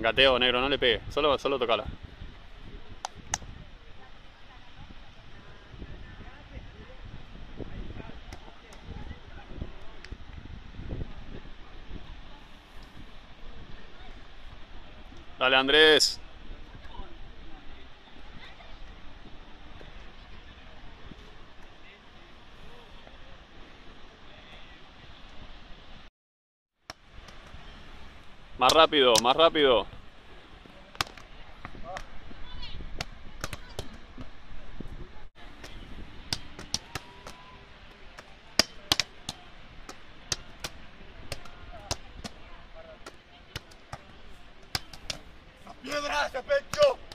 Gateo, negro, no le pegue. Solo, solo tocala. Dale, Andrés. Más rápido, más rápido. ¡Piedra, ese pecho!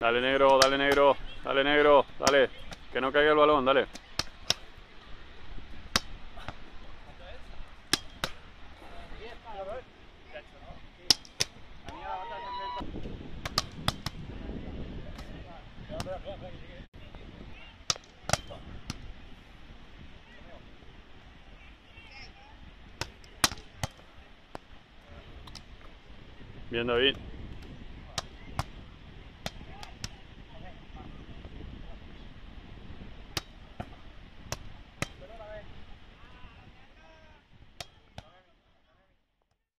Dale, negro, dale, negro. Dale, negro, dale. Que no caiga el balón, dale. Bien, David.